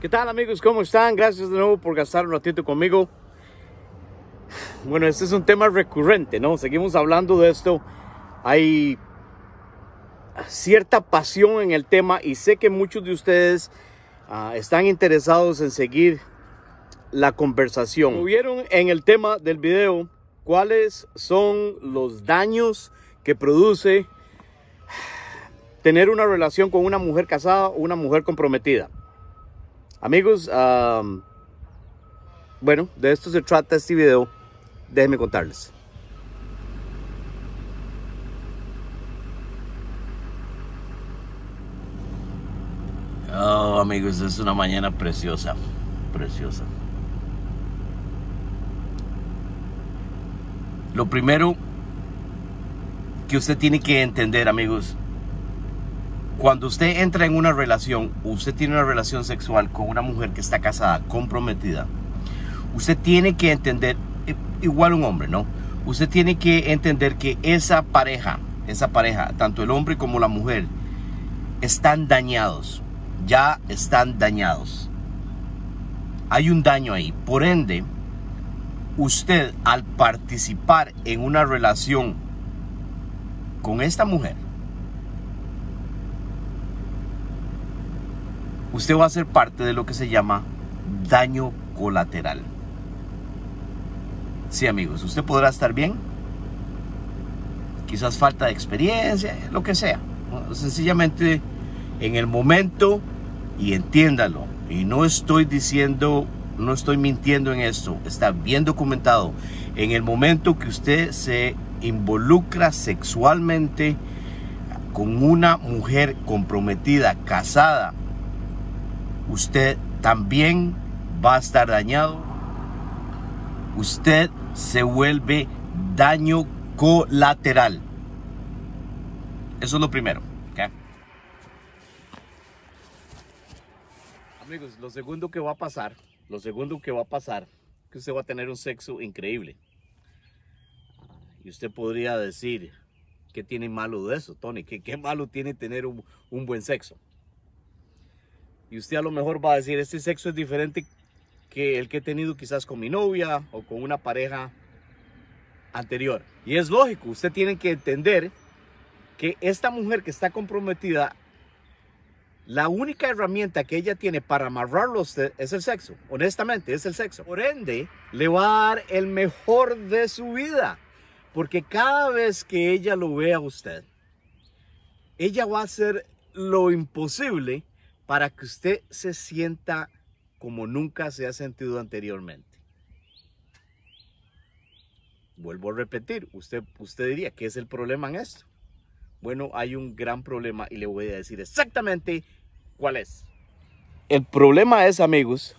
¿Qué tal amigos? ¿Cómo están? Gracias de nuevo por gastar un ratito conmigo. Bueno, este es un tema recurrente, ¿no? Seguimos hablando de esto. Hay cierta pasión en el tema y sé que muchos de ustedes uh, están interesados en seguir la conversación. Vieron en el tema del video, ¿cuáles son los daños que produce tener una relación con una mujer casada o una mujer comprometida? Amigos, bueno, de esto se trata este video. Déjenme contarles. Oh, amigos, es una mañana preciosa, preciosa. Lo primero que usted tiene que entender, amigos, cuando usted entra en una relación, usted tiene una relación sexual con una mujer que está casada, comprometida, usted tiene que entender, igual un hombre, ¿no? Usted tiene que entender que esa pareja, esa pareja, tanto el hombre como la mujer, están dañados, ya están dañados. Hay un daño ahí. Por ende, usted al participar en una relación con esta mujer, usted va a ser parte de lo que se llama daño colateral. Sí, amigos, usted podrá estar bien, quizás falta de experiencia, lo que sea. Sencillamente, en el momento, y entiéndalo, y no estoy diciendo, no estoy mintiendo en esto, está bien documentado. En el momento que usted se involucra sexualmente con una mujer comprometida, casada, usted también va a estar dañado. Usted se vuelve daño colateral. Eso es lo primero. Amigos, lo segundo que va a pasar, lo segundo que va a pasar, que usted va a tener un sexo increíble. Y usted podría decir, ¿qué tiene malo de eso, Tony? ¿Qué, qué malo tiene tener un, un buen sexo? Y usted a lo mejor va a decir, este sexo es diferente que el que he tenido quizás con mi novia o con una pareja anterior. Y es lógico, usted tiene que entender que esta mujer que está comprometida, la única herramienta que ella tiene para amarrarlo a usted es el sexo. Honestamente, es el sexo. Por ende, le va a dar el mejor de su vida. Porque cada vez que ella lo vea a usted, ella va a hacer lo imposible para que usted se sienta como nunca se ha sentido anteriormente. Vuelvo a repetir, usted, usted diría, ¿qué es el problema en esto? Bueno, hay un gran problema y le voy a decir exactamente cuál es. El problema es, amigos,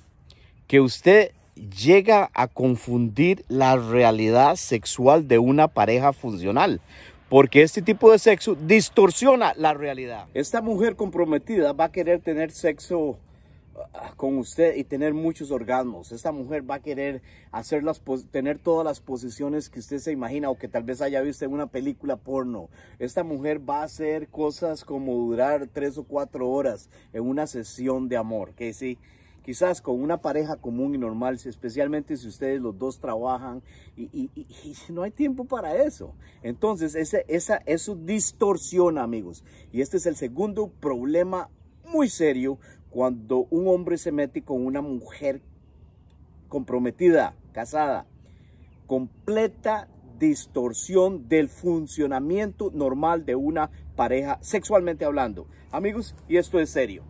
que usted llega a confundir la realidad sexual de una pareja funcional porque este tipo de sexo distorsiona la realidad. Esta mujer comprometida va a querer tener sexo ah, con usted y tener muchos orgasmos. Esta mujer va a querer hacer las, tener todas las posiciones que usted se imagina o que tal vez haya visto en una película porno. Esta mujer va a hacer cosas como durar tres o cuatro horas en una sesión de amor, que sí quizás con una pareja común y normal, especialmente si ustedes los dos trabajan y, no hay tiempo para eso. Entonces, ese, esa, eso distorsiona, amigos. Y este es el segundo problema muy serio cuando un hombre se mete con una mujer comprometida, casada. Completa distorsión del funcionamiento normal de una pareja sexualmente hablando. Amigos, y esto es serio.